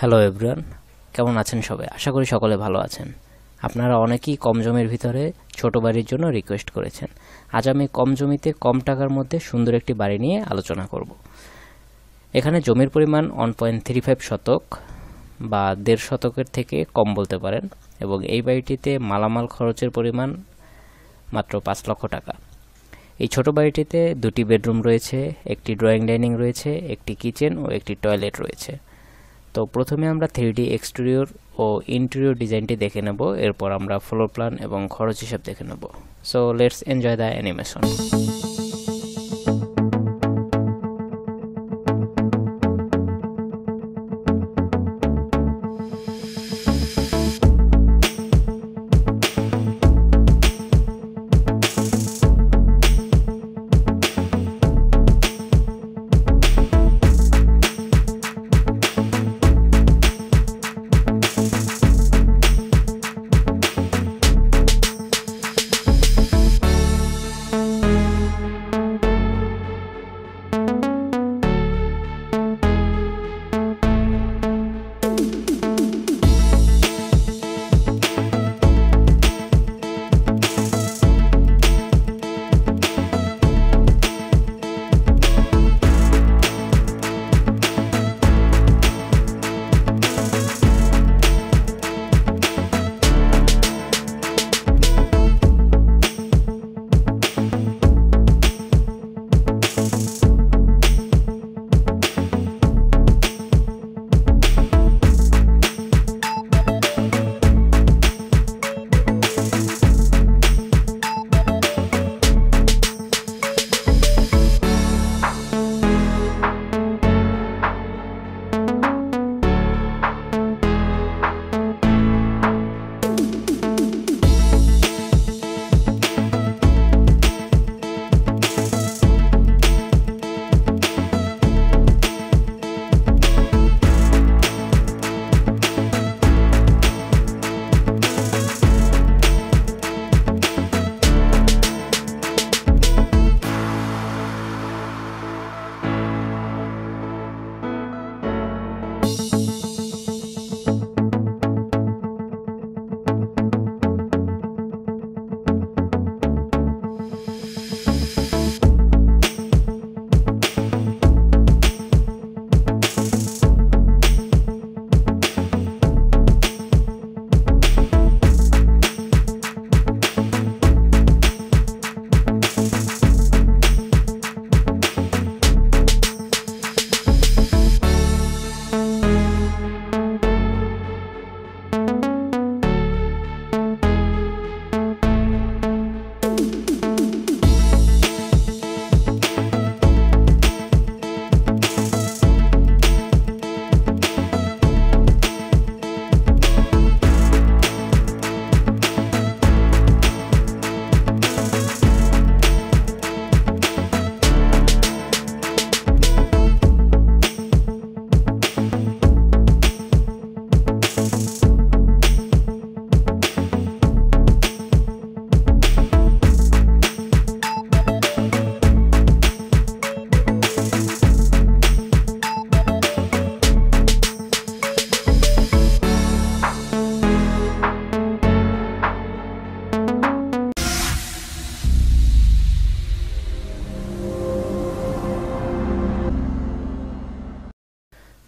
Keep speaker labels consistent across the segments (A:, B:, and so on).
A: Hello everyone কেমন আছেন সবাই? আশা করি সকলে ভালো আছেন। আপনারা অনেকেই কম জমির ভিতরে ছোট বাড়ির জন্য রিকোয়েস্ট করেছেন। আজ আমি কম জমিতে কম টাকার মধ্যে সুন্দর একটি বাড়ি নিয়ে আলোচনা করব। এখানে জমির পরিমাণ ওয়ান পয়েন্ট থ্রি ফাইভ শতক বা দেড় শতকের থেকে কম বলতে পারেন এবং এই বাড়িটিতে মালামাল খরচের পরিমাণ মাত্র পাঁচ লক্ষ টাকা। এই ছোট বাড়িটিতে দুটি বেডরুম রয়েছে, একটি ড্রয়িং ডাইনিং রয়েছে, একটি কিচেন ও একটি টয়লেট রয়েছে। তো প্রথমে আমরা থ্রি এক্সটেরিয়র ও ইন্টেরিয়র ডিজাইনটি দেখে নেব, এরপর আমরা ফ্লোর প্ল্যান এবং খরচ হিসাব দেখে নেব। So let's enjoy the animation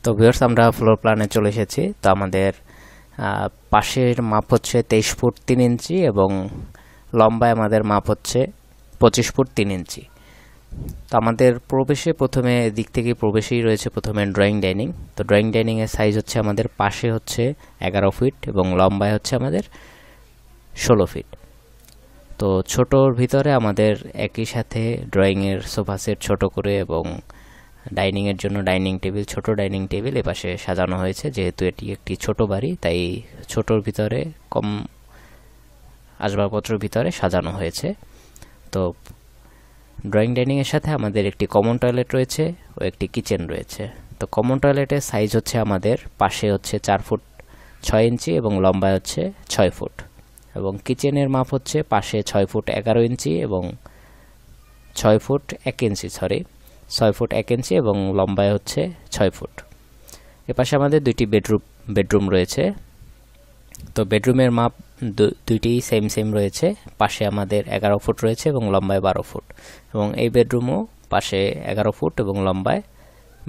A: তো ভিউয়ার্স আমরা ফ্লোর প্ল্যানে চলে এসেছি। তো আমাদের পাশের মাপ হচ্ছে তেইশ ফুট তিন ইঞ্চি এবং লম্বায় আমাদের মাপ হচ্ছে পঁচিশ ফুট তিন ইঞ্চি। তো আমাদের প্রবেশে প্রথমে, দিক থেকে প্রবেশেই রয়েছে প্রথমে ড্রয়িং ডাইনিং তো ড্রয়িং ডাইনিংয়ের সাইজ হচ্ছে আমাদের পাশে হচ্ছে এগারো ফিট এবং লম্বায় হচ্ছে আমাদের ষোলো ফিট তো ছোটোর ভিতরে আমাদের একই সাথে ড্রয়িংয়ের সোফা সেট ছোটো করে এবং ডাইনিংয়ের জন্য ডাইনিং টেবিল, ছোট ডাইনিং টেবিল এপাশে সাজানো হয়েছে। যেহেতু এটি একটি ছোট বাড়ি, তাই ছোটোর ভিতরে কম আসবাবপত্রের ভিতরে সাজানো হয়েছে। তো ড্রয়িং ডাইনিংয়ের সাথে আমাদের একটি কমন টয়লেট রয়েছে ও একটি কিচেন রয়েছে। তো কমন টয়লেটের সাইজ হচ্ছে আমাদের, পাশে হচ্ছে চার ফুট ছয় ইঞ্চি এবং লম্বায় হচ্ছে ছয় ফুট। এবং কিচেনের মাপ হচ্ছে পাশে ছয় ফুট এগারো ইঞ্চি এবং ছয় ফুট এক ইঞ্চি সরি ছয় ফুট এক ইঞ্চি এবং লম্বায় হচ্ছে ছয় ফুট। এপাশে আমাদের দুইটি বেডরুম বেডরুম রয়েছে। তো বেডরুমের মাপ দুইটি সেম সেম রয়েছে। পাশে আমাদের এগারো ফুট রয়েছে এবং লম্বায় বারো ফুট এবং এই বেডরুমও পাশে এগারো ফুট এবং লম্বায়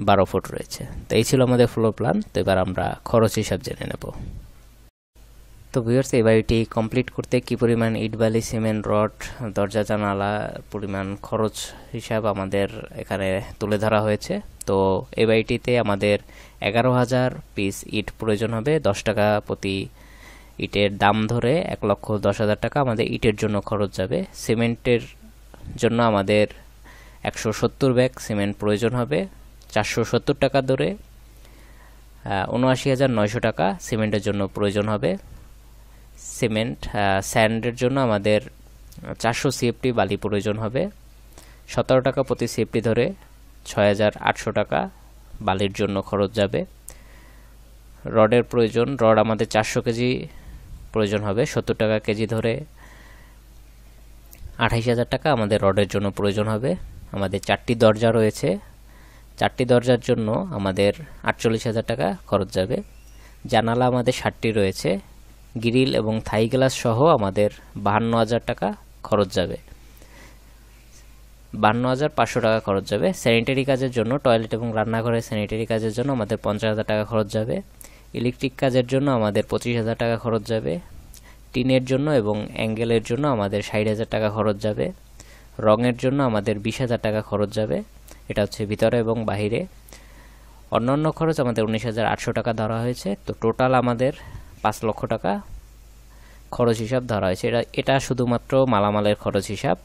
A: বারো ফুট রয়েছে। তো এই ছিল আমাদের ফ্লোর প্ল্যান তো এবার আমরা খরচ হিসাব জেনে নেব। তো ভিউয়ার্স এই বাড়িটি কমপ্লিট করতে কি পরিমাণ ইট, বালি সিমেন্ট রড দরজা, জানালা, পরিমাণ খরচ হিসাব আমাদের এখানে তুলে ধরা হয়েছে। তো এই বাড়িটিতে আমাদের এগারো হাজার পিস ইট প্রয়োজন হবে। দশ টাকা প্রতি ইটের দাম ধরে এক লক্ষ দশ হাজার টাকা আমাদের ইটের জন্য খরচ যাবে। সিমেন্টের জন্য আমাদের একশো সত্তর ব্যাগ সিমেন্ট প্রয়োজন হবে। চারশো সত্তর টাকা ধরে উনআশি হাজার নয়শো টাকা সিমেন্টের জন্য প্রয়োজন হবে। সিমেন্ট স্যান্ডের জন্য আমাদের চারশো সিএফটি বালি প্রয়োজন হবে। সতেরো টাকা প্রতি সিএফটি ধরে ছয় হাজার আটশো টাকা বালির জন্য খরচ যাবে। রডের প্রয়োজন, রড আমাদের চারশো কেজি প্রয়োজন হবে। সত্তর টাকা কেজি ধরে আঠাইশ হাজার টাকা আমাদের রডের জন্য প্রয়োজন হবে। আমাদের চারটি দরজা রয়েছে। চারটি দরজার জন্য আমাদের আটচল্লিশ হাজার টাকা খরচ যাবে। জানালা আমাদের ষাটটি রয়েছে। গ্রিল এবং থাই গ্লাস সহ আমাদের বাহান্ন হাজার টাকা খরচ যাবে। বান্ন হাজার পাঁচশো টাকা খরচ যাবে। স্যানিটারি কাজের জন্য, টয়লেট এবং রান্নাঘরের স্যানিটারি কাজের জন্য আমাদের পঞ্চাশ হাজার টাকা খরচ যাবে। ইলেকট্রিক কাজের জন্য আমাদের পঁচিশ হাজার টাকা খরচ যাবে। টিনের জন্য এবং অ্যাঙ্গেলের জন্য আমাদের ষাট হাজার টাকা খরচ যাবে। রঙের জন্য আমাদের বিশ হাজার টাকা খরচ যাবে। এটা হচ্ছে ভিতরে এবং বাহিরে। অন্যান্য খরচ আমাদের উনিশ হাজার আটশো টাকা ধরা হয়েছে। তো টোটাল আমাদের পাঁচ লক্ষ টাকা খরচ হিসাব ধরা হয়েছে। এটা এটা শুধুমাত্র মালামালের খরচ হিসাব।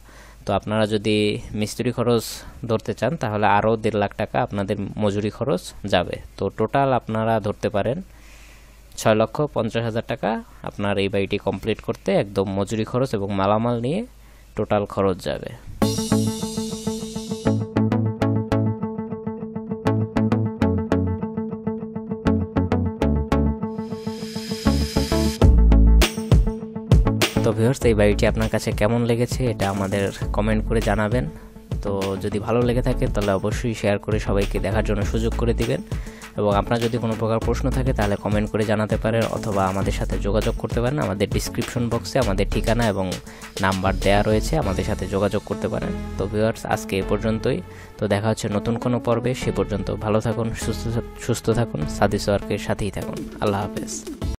A: তো আপনারা যদি মিস্ত্রি খরচ ধরতে চান, তাহলে আরও দেড় লাখ টাকা আপনাদের মজুরি খরচ যাবে। তো টোটাল আপনারা ধরতে পারেন ছয় লক্ষ পঞ্চাশ হাজার টাকা আপনার এই বাড়িটি কমপ্লিট করতে একদম মজুরি খরচ এবং মালামাল নিয়ে টোটাল খরচ যাবে। তো ভিউয়ার্স এই বাড়িটি আপনার কাছে কেমন লেগেছে এটা আমাদের কমেন্ট করে জানাবেন। তো যদি ভালো লেগে থাকে তাহলে অবশ্যই শেয়ার করে সবাইকে দেখার জন্য সুযোগ করে দিবেন। এবং আপনার যদি কোনো প্রকার প্রশ্ন থাকে তাহলে কমেন্ট করে জানাতে পারেন অথবা আমাদের সাথে যোগাযোগ করতে পারেন। আমাদের ডিসক্রিপশন বক্সে আমাদের ঠিকানা এবং নাম্বার দেয়া রয়েছে, আমাদের সাথে যোগাযোগ করতে পারেন। তো ভিউয়ার্স আজকে এ পর্যন্তই। তো দেখা হচ্ছে নতুন কোনো পর্বে, সে পর্যন্ত ভালো থাকুন, সুস্থ সুস্থ থাকুন ওয়ার্কের সাথেই থাকুন। আল্লাহ হাফেজ।